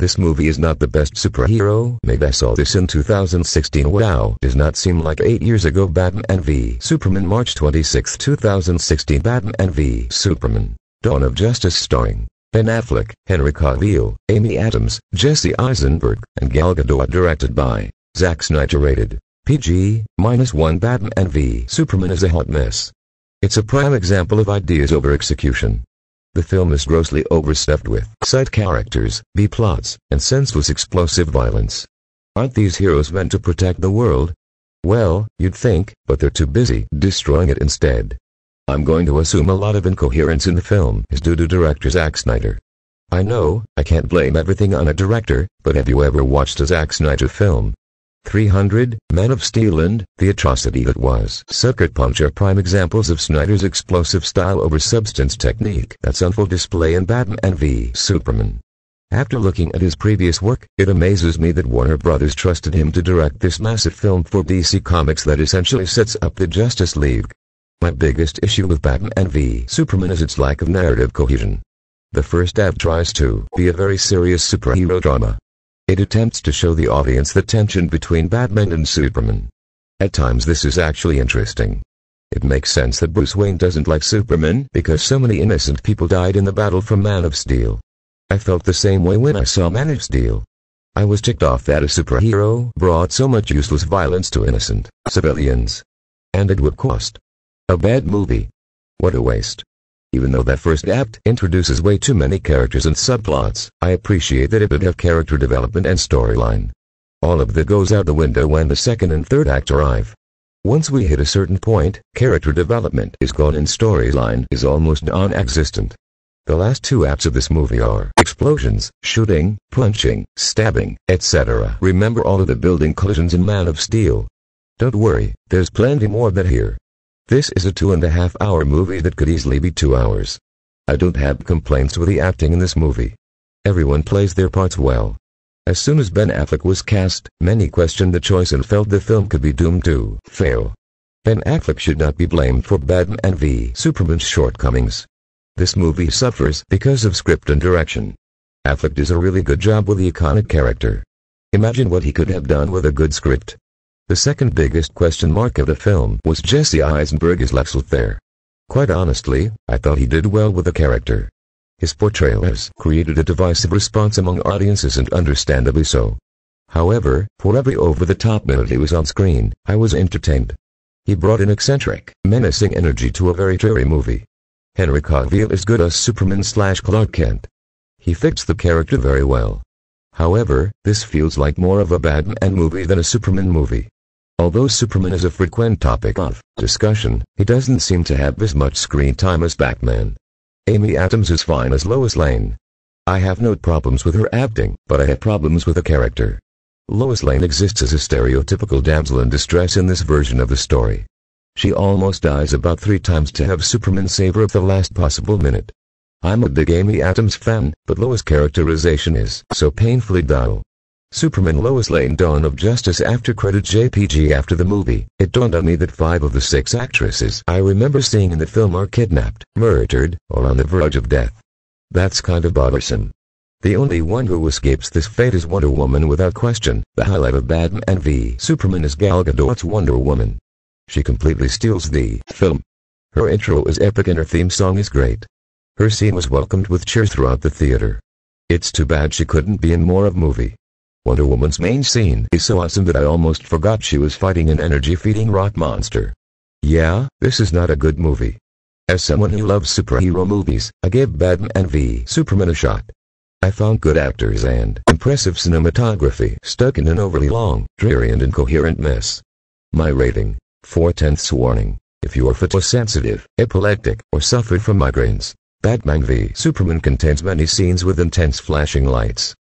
This movie is not the best superhero made. I saw this in 2016. Wow, does not seem like 8 years ago. Batman v Superman March 26, 2016 Batman v Superman Dawn of Justice starring Ben Affleck, Henry Cavill, Amy Adams, Jesse Eisenberg, and Gal Gadot directed by Zack Snyder rated PG, minus 1 Batman v Superman is a hot mess. It's a prime example of ideas over execution. The film is grossly overstuffed with side characters, B-plots, and senseless explosive violence. Aren't these heroes meant to protect the world? Well, you'd think, but they're too busy destroying it instead. I'm going to assume a lot of incoherence in the film is due to director Zack Snyder. I know, I can't blame everything on a director, but have you ever watched a Zack Snyder film? 300, Man of Steel and The Atrocity That Was Sucker Punch are prime examples of Snyder's explosive style over substance technique that's on full display in Batman and v Superman. After looking at his previous work, it amazes me that Warner Brothers trusted him to direct this massive film for DC Comics that essentially sets up the Justice League. My biggest issue with Batman and v Superman is its lack of narrative cohesion. The first act tries to be a very serious superhero drama, it attempts to show the audience the tension between Batman and Superman. At times this is actually interesting. It makes sense that Bruce Wayne doesn't like Superman because so many innocent people died in the battle from Man of Steel. I felt the same way when I saw Man of Steel. I was ticked off that a superhero brought so much useless violence to innocent civilians. And it would cost. A bad movie. What a waste. Even though that first act introduces way too many characters and subplots, I appreciate that it did have character development and storyline. All of that goes out the window when the second and third act arrive. Once we hit a certain point, character development is gone and storyline is almost non-existent. The last two acts of this movie are explosions, shooting, punching, stabbing, etc. Remember all of the building collisions in Man of Steel. Don't worry, there's plenty more of that here. This is a two and a half hour movie that could easily be two hours. I don't have complaints with the acting in this movie. Everyone plays their parts well. As soon as Ben Affleck was cast, many questioned the choice and felt the film could be doomed to fail. Ben Affleck should not be blamed for Batman v Superman's shortcomings. This movie suffers because of script and direction. Affleck does a really good job with the iconic character. Imagine what he could have done with a good script. The second biggest question mark of the film was Jesse Eisenberg as Lex Luthor. Quite honestly, I thought he did well with the character. His portrayal has created a divisive response among audiences and understandably so. However, for every over-the-top minute he was on screen, I was entertained. He brought an eccentric, menacing energy to a very dreary movie. Henry Cavill is good as Superman slash Clark Kent. He fits the character very well. However, this feels like more of a Batman movie than a Superman movie. Although Superman is a frequent topic of discussion, he doesn't seem to have as much screen time as Batman. Amy Adams is fine as Lois Lane. I have no problems with her acting, but I have problems with the character. Lois Lane exists as a stereotypical damsel in distress in this version of the story. She almost dies about three times to have Superman save her at the last possible minute. I'm a big Amy Adams fan, but Lois' characterization is so painfully dull. Superman Lois Lane Dawn of Justice after credit JPG after the movie, it dawned on me that five of the six actresses I remember seeing in the film are kidnapped, murdered, or on the verge of death. That's kind of bothersome. The only one who escapes this fate is Wonder Woman without question. The highlight of Batman v Superman is Gal Gadot's Wonder Woman. She completely steals the film. Her intro is epic and her theme song is great. Her scene was welcomed with cheers throughout the theater. It's too bad she couldn't be in more of movie. Wonder Woman's main scene is so awesome that I almost forgot she was fighting an energy-feeding rock monster. Yeah, this is not a good movie. As someone who loves superhero movies, I gave Batman v Superman a shot. I found good actors and impressive cinematography stuck in an overly long, dreary and incoherent mess. My rating, 4 tenths warning. If you are photosensitive, epileptic, or suffer from migraines, Batman v Superman contains many scenes with intense flashing lights,